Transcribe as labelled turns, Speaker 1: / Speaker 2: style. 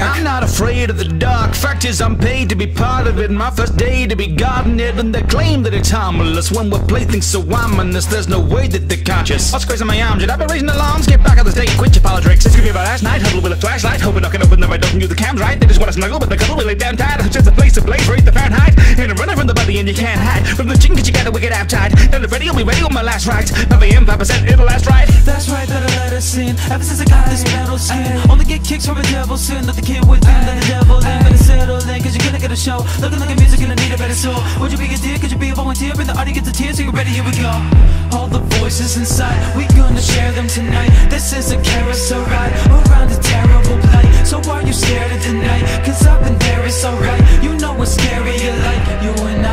Speaker 1: I'm not afraid of the dark. Fact is, I'm paid to be part of it. My first day to be guarding it, and they claim that it's harmless. When we play things so ominous, there's no way that they're conscious. What's crazy my arms? Should I be raising alarms? Get back on the stage, quit your politics. It's gonna be about last night. Huddle with a flashlight, hoping I can open the right door use the cams right. They just wanna snuggle, but the cuddle really damn tight. It's just a place to blaze, raise the Fahrenheit. And I'm running from the body, and you can't hide from the chicken 'cause you got a wicked appetite. And the ready, will be ready on my last rides. 9 a.m., 5%, it'll last right.
Speaker 2: That's right, that I let us in Ever since I got this metal skin Kicks from a devil's sin Not the kid within, then the devil. In Better settle in, cause you're gonna get a show. Looking like a music, gonna need a better soul. Would you be a dear, could you be a volunteer? Bring the audience to tears, so you ready, here we go. All the voices inside, we gonna share them tonight. This is a carousel ride Around a